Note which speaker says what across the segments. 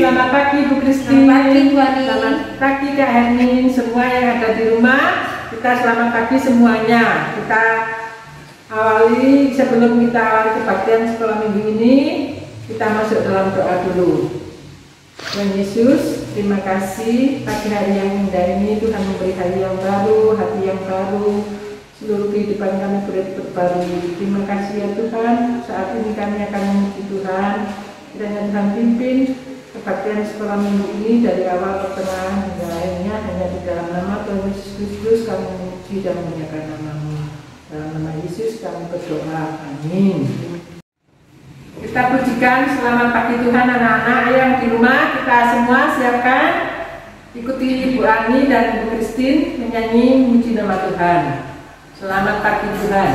Speaker 1: Selamat pagi Bu Kristi.
Speaker 2: Selamat pagi, Bu Ani.
Speaker 1: Selamat pagi Kak Hermin. Semua yang ada di rumah, kita selamat pagi semuanya. Kita awali sebelum kita awali kebaktian sekolah minggu ini, kita masuk dalam doa dulu. Tuhan Yesus, terima kasih pagi hari yang indah ini Tuhan memberi hari yang baru, hati yang baru, seluruh kehidupan kami boleh berbaru. Terima kasih ya Tuhan, saat ini kami akan memuji Tuhan. Kiranya Tuhan pimpin kebaktian sekolah minggu ini dari awal pertengahan hingga akhirnya hanya di dalam nama Tuhan Yesus Kristus kami memuji dan memuliakan namamu. Dalam nama Yesus kami berdoa. Amin. Kita pujikan selamat pagi Tuhan anak-anak yang di rumah kita semua siapkan ikuti Ibu Ani dan Ibu Christine menyanyi memuji nama Tuhan. Selamat pagi Tuhan.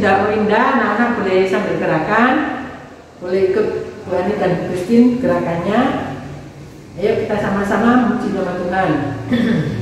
Speaker 1: Yesus indah oh Anak-anak boleh sambil gerakan. Boleh ikut Bu Ani dan Bu Christine gerakannya. Ayo kita sama-sama memuji nama Tuhan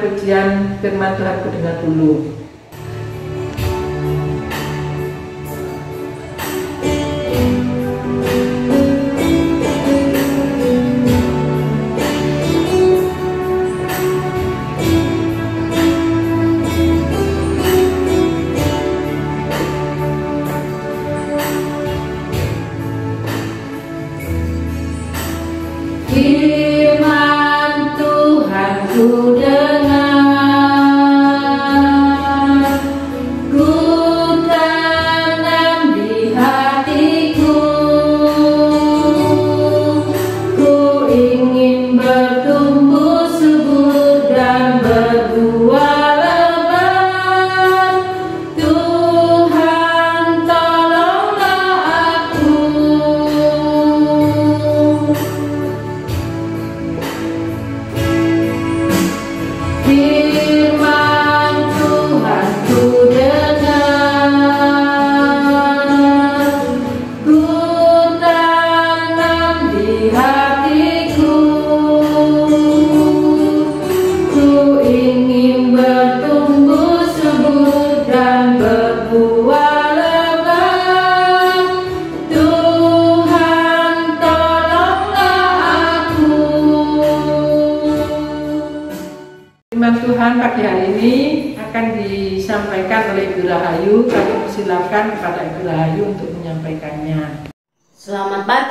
Speaker 1: pujian firman Tuhan ku dengar dulu.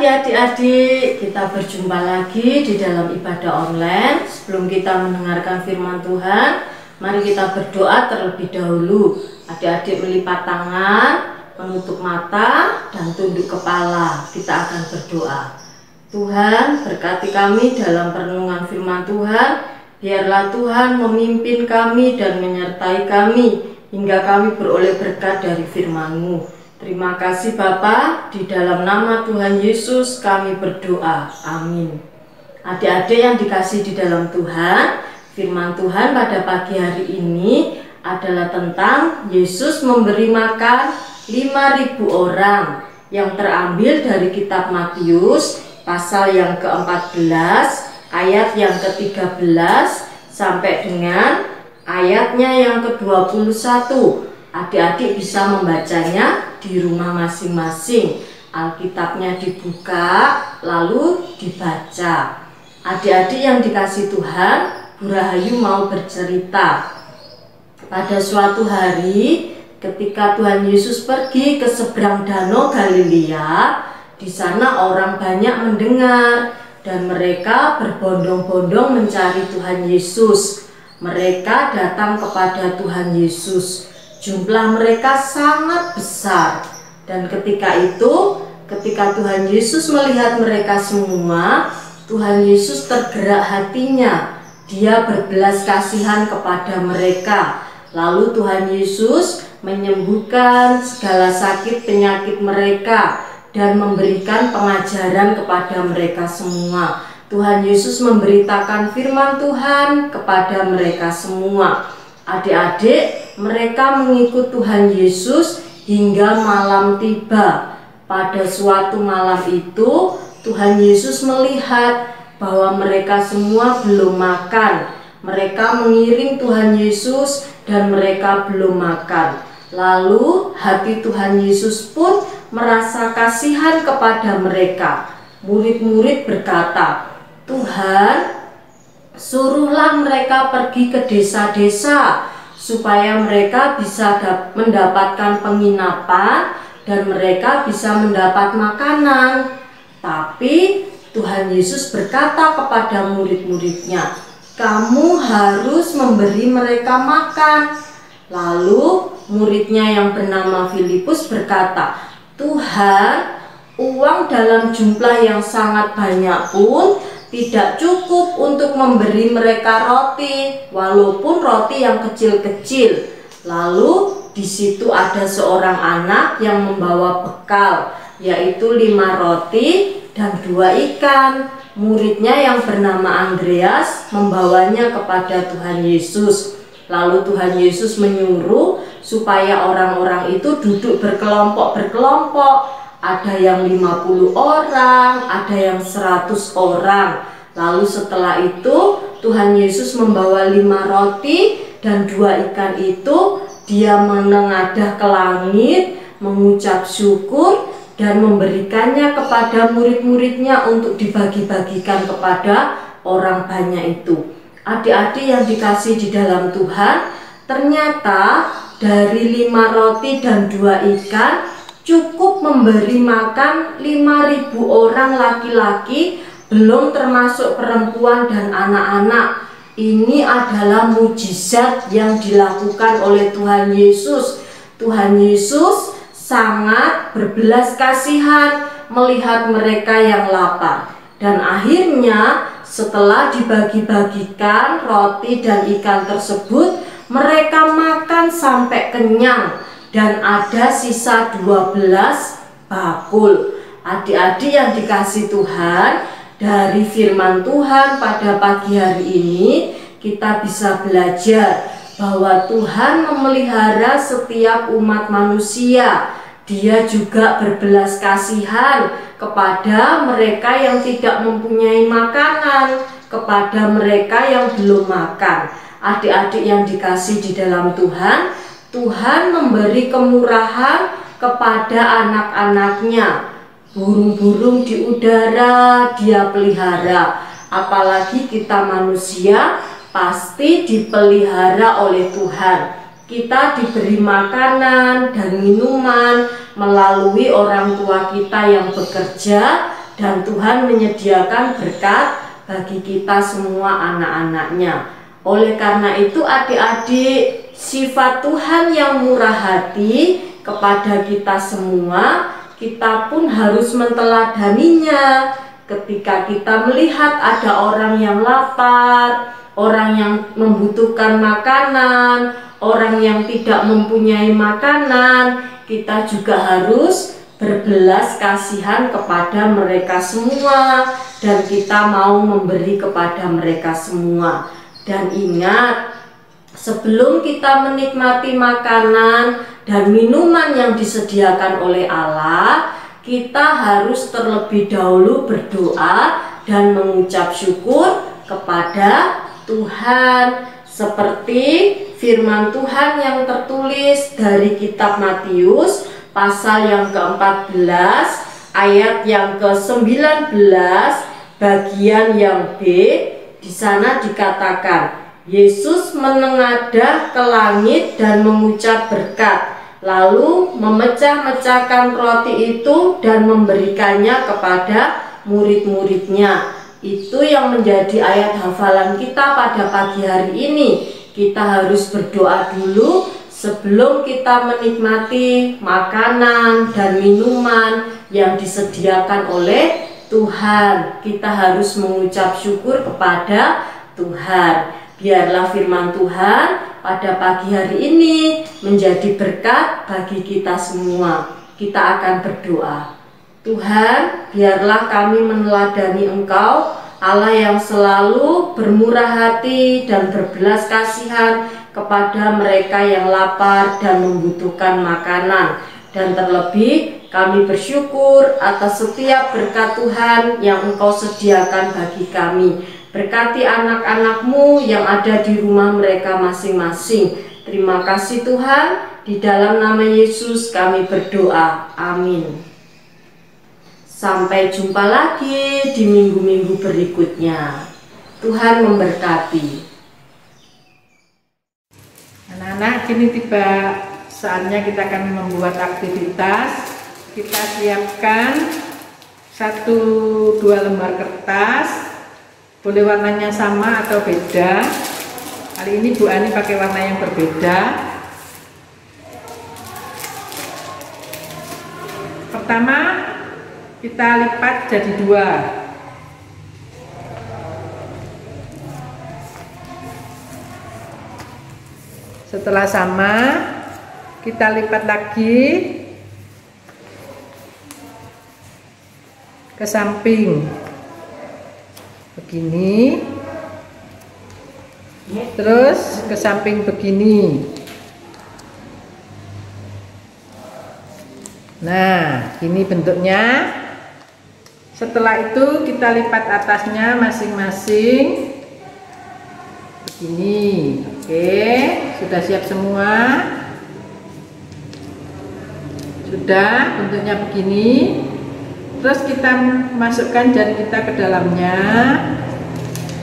Speaker 3: Adik-adik, kita berjumpa lagi di dalam ibadah online. Sebelum kita mendengarkan firman Tuhan, mari kita berdoa terlebih dahulu. Adik-adik melipat tangan, menutup mata, dan tunduk kepala. Kita akan berdoa. Tuhan, berkati kami dalam perenungan firman Tuhan. Biarlah Tuhan memimpin kami dan menyertai kami hingga kami beroleh berkat dari firman-Mu. Terima kasih Bapa, di dalam nama Tuhan Yesus kami berdoa. Amin. Adik-adik yang dikasih di dalam Tuhan, firman Tuhan pada pagi hari ini adalah tentang Yesus memberi makan 5000 orang yang terambil dari kitab Matius pasal yang ke-14 ayat yang ke-13 sampai dengan ayatnya yang ke-21 adik-adik bisa membacanya di rumah masing-masing. Alkitabnya dibuka, lalu dibaca. Adik-adik yang dikasih Tuhan, Bu Rahayu mau bercerita. Pada suatu hari, ketika Tuhan Yesus pergi ke seberang danau Galilea, di sana orang banyak mendengar dan mereka berbondong-bondong mencari Tuhan Yesus. Mereka datang kepada Tuhan Yesus Jumlah mereka sangat besar dan ketika itu ketika Tuhan Yesus melihat mereka semua, Tuhan Yesus tergerak hatinya. Dia berbelas kasihan kepada mereka. Lalu Tuhan Yesus menyembuhkan segala sakit penyakit mereka dan memberikan pengajaran kepada mereka semua. Tuhan Yesus memberitakan firman Tuhan kepada mereka semua. Adik-adik, mereka mengikut Tuhan Yesus hingga malam tiba. Pada suatu malam itu, Tuhan Yesus melihat bahwa mereka semua belum makan. Mereka mengiring Tuhan Yesus dan mereka belum makan. Lalu hati Tuhan Yesus pun merasa kasihan kepada mereka. Murid-murid berkata, "Tuhan, suruhlah mereka pergi ke desa-desa supaya mereka bisa mendapatkan penginapan dan mereka bisa mendapat makanan. Tapi Tuhan Yesus berkata kepada murid-muridnya, "Kamu harus memberi mereka makan." Lalu muridnya yang bernama Filipus berkata, "Tuhan, uang dalam jumlah yang sangat banyak pun tidak cukup untuk memberi mereka roti, walaupun roti yang kecil-kecil. Lalu di situ ada seorang anak yang membawa bekal, yaitu lima roti dan dua ikan. Muridnya yang bernama Andreas membawanya kepada Tuhan Yesus. Lalu Tuhan Yesus menyuruh supaya orang-orang itu duduk berkelompok-berkelompok ada yang 50 orang, ada yang 100 orang. Lalu setelah itu Tuhan Yesus membawa lima roti dan dua ikan itu dia menengadah ke langit, mengucap syukur dan memberikannya kepada murid-muridnya untuk dibagi-bagikan kepada orang banyak itu. Adik-adik yang dikasih di dalam Tuhan, ternyata dari lima roti dan dua ikan cukup memberi makan 5000 orang laki-laki belum termasuk perempuan dan anak-anak. Ini adalah mujizat yang dilakukan oleh Tuhan Yesus. Tuhan Yesus sangat berbelas kasihan melihat mereka yang lapar. Dan akhirnya setelah dibagi-bagikan roti dan ikan tersebut mereka makan sampai kenyang dan ada sisa 12 bakul. Adik-adik yang dikasih Tuhan, dari firman Tuhan pada pagi hari ini kita bisa belajar bahwa Tuhan memelihara setiap umat manusia. Dia juga berbelas kasihan kepada mereka yang tidak mempunyai makanan, kepada mereka yang belum makan. Adik-adik yang dikasih di dalam Tuhan, Tuhan memberi kemurahan kepada anak-anaknya. Burung-burung di udara dia pelihara. Apalagi kita manusia pasti dipelihara oleh Tuhan. kita diberi makanan dan minuman melalui orang tua kita yang bekerja dan Tuhan menyediakan berkat bagi kita semua anak-anaknya. Oleh karena itu adik-adik sifat Tuhan yang murah hati kepada kita semua kita pun harus menteladaninya ketika kita melihat ada orang yang lapar, orang yang membutuhkan makanan, orang yang tidak mempunyai makanan, kita juga harus berbelas kasihan kepada mereka semua dan kita mau memberi kepada mereka semua. Dan ingat, sebelum kita menikmati makanan dan minuman yang disediakan oleh Allah, kita harus terlebih dahulu berdoa dan mengucap syukur kepada Tuhan. Seperti firman Tuhan yang tertulis dari kitab Matius pasal yang ke-14 ayat yang ke-19 bagian yang B di sana dikatakan Yesus menengadah ke langit dan mengucap berkat lalu memecah-mecahkan roti itu dan memberikannya kepada murid-muridnya itu yang menjadi ayat hafalan kita pada pagi hari ini. Kita harus berdoa dulu sebelum kita menikmati makanan dan minuman yang disediakan oleh Tuhan. Kita harus mengucap syukur kepada Tuhan. Biarlah firman Tuhan pada pagi hari ini menjadi berkat bagi kita semua. Kita akan berdoa. Tuhan, biarlah kami meneladani Engkau, Allah yang selalu bermurah hati dan berbelas kasihan kepada mereka yang lapar dan membutuhkan makanan. Dan terlebih, kami bersyukur atas setiap berkat Tuhan yang Engkau sediakan bagi kami. Berkati anak-anakmu yang ada di rumah mereka masing-masing. Terima kasih Tuhan, di dalam nama Yesus kami berdoa. Amin. Sampai jumpa lagi di minggu-minggu berikutnya. Tuhan memberkati.
Speaker 1: Anak-anak, kini tiba saatnya kita akan membuat aktivitas. Kita siapkan satu dua lembar kertas. Boleh warnanya sama atau beda. Kali ini Bu Ani pakai warna yang berbeda. Pertama, kita lipat jadi dua setelah sama kita lipat lagi ke samping. Begini. Terus ke samping begini. Nah ini bentuknya. Setelah itu kita lipat atasnya masing-masing. Begini. Oke sudah siap semua? Sudah bentuknya begini terus kita masukkan jari kita ke dalamnya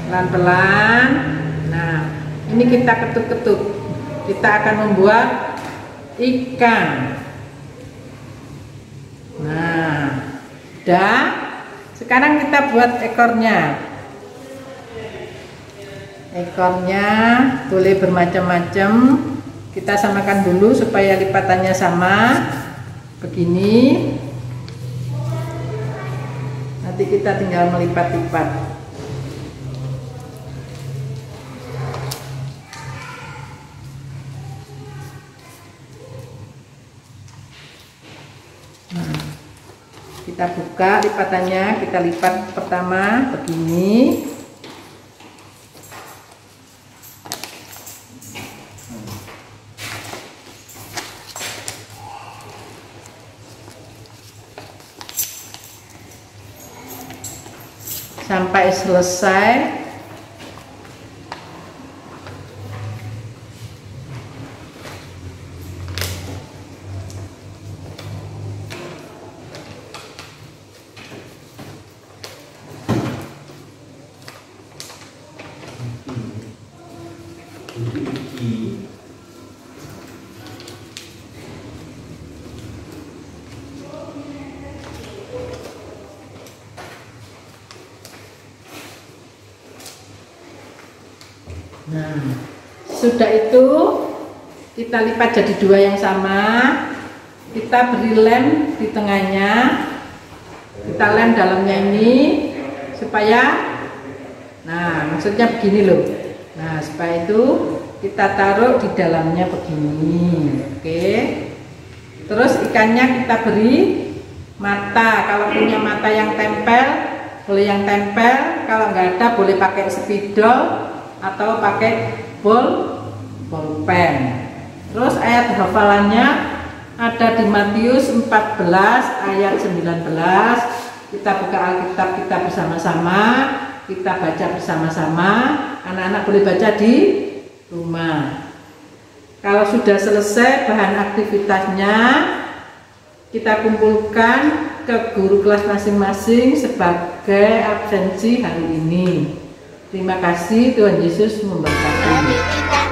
Speaker 1: pelan-pelan nah ini kita ketuk-ketuk kita akan membuat ikan nah sudah sekarang kita buat ekornya. Ekornya boleh bermacam-macam. Kita samakan dulu supaya lipatannya sama. Begini. Nanti kita tinggal melipat-lipat. kita buka lipatannya kita lipat pertama begini célula sai. Sudah itu kita lipat jadi dua yang sama. Kita beri lem di tengahnya. Kita lem dalamnya ini supaya Nah, maksudnya begini loh. Nah, supaya itu kita taruh di dalamnya begini. Oke. Terus ikannya kita beri mata. Kalau punya mata yang tempel, boleh yang tempel. Kalau nggak ada, boleh pakai spidol atau pakai bol bolpen. Terus ayat hafalannya ada di Matius 14 ayat 19. Kita buka Alkitab kita bersama-sama. Kita baca bersama-sama. Anak-anak boleh baca di rumah. Kalau sudah selesai bahan aktivitasnya kita kumpulkan ke guru kelas masing-masing sebagai absensi hari ini. Terima kasih Tuhan Yesus memberkati